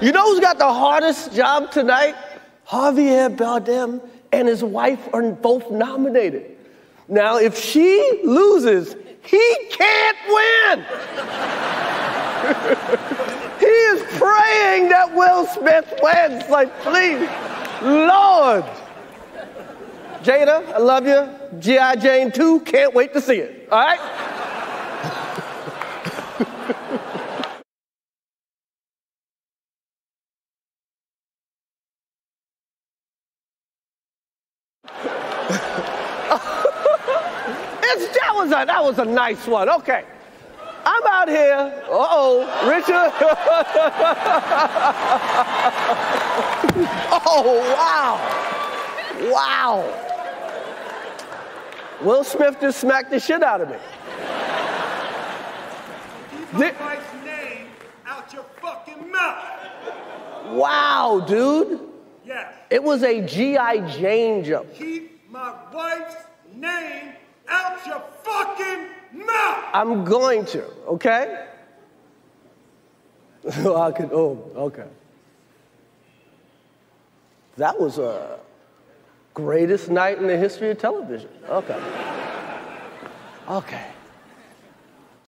You know who's got the hardest job tonight? Javier Bardem and his wife are both nominated. Now, if she loses, he can't win. he is praying that Will Smith wins. Like, please, Lord. Jada, I love you. G.I. Jane 2, can't wait to see it. All right? that was a that was a nice one. Okay. I'm out here. Uh-oh, Richard. oh, wow. Wow. Will Smith just smacked the shit out of me. Keep my wife's name out your fucking mouth. Wow, dude. Yes. It was a G.I. Jane joke. Keep my wife's name out your fucking mouth. I'm going to, okay? I could, oh, okay. That was a greatest night in the history of television. Okay. Okay.